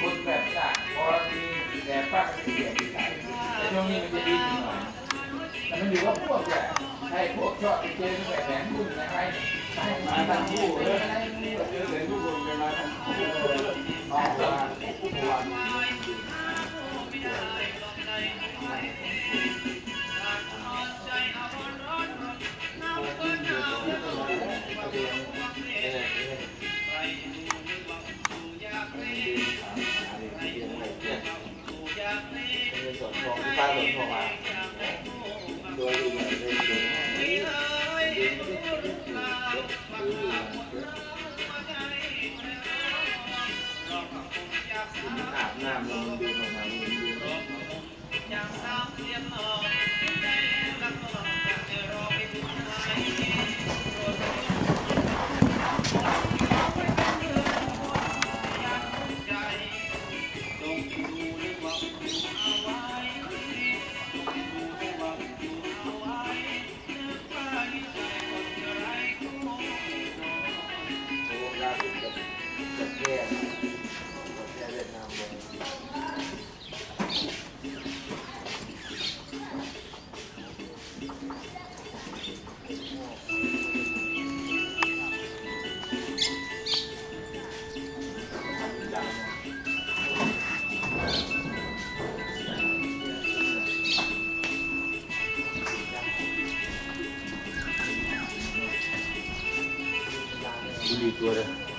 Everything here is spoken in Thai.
คนแบบต่ากพอมีแดดฟ้ามันจะเปลี่ยนนิสัยแต่ช่วงนี้มันจะดีหน่อยแต่มันอยู่ว่าพวกแบบให้พวกชอบไปเจอแบบแหวนหุ้นนะให้ให้มาทำคู่เลย ส่วนของที่ป้าหลงเข้ามาโดยดูแบบเล่นอาบน้ำลงมันดูออกม Bonito.